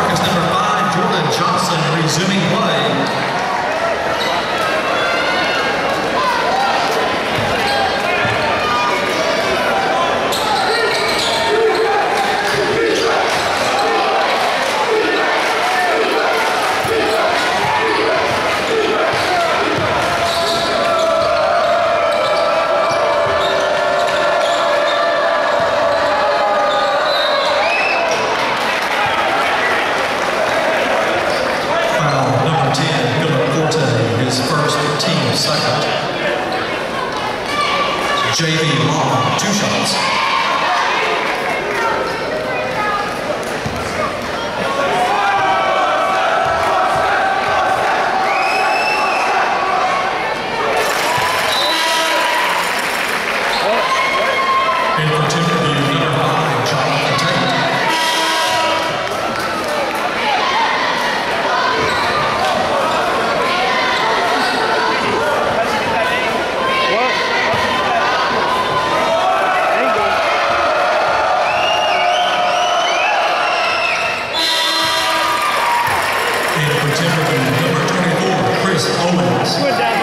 Marcus, number five, Jordan Johnson, resuming play. second. JV Long, two shots. and for number 24, Chris Owens.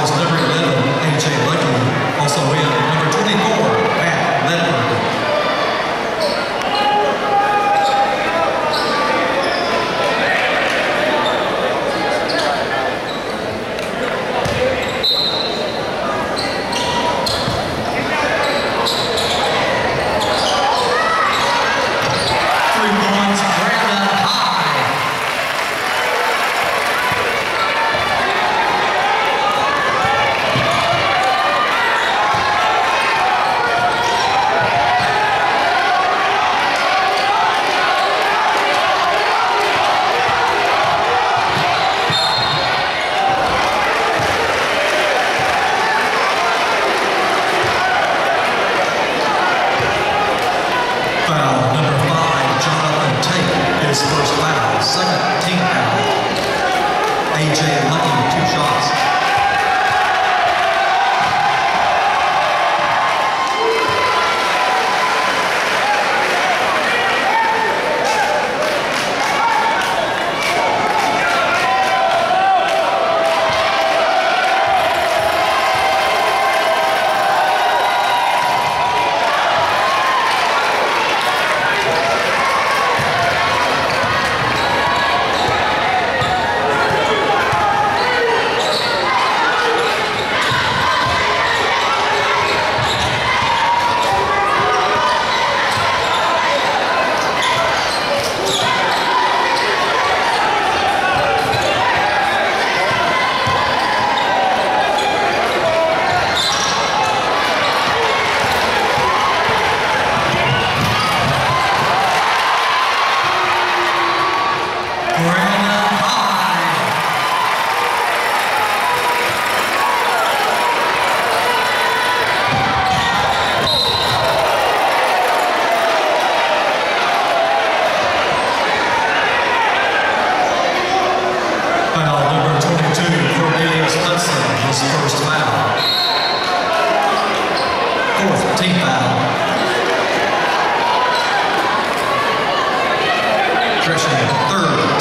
Was never led Little, AJ Lucky. Also, we have AJ Lucky with two shots. Grisham, third.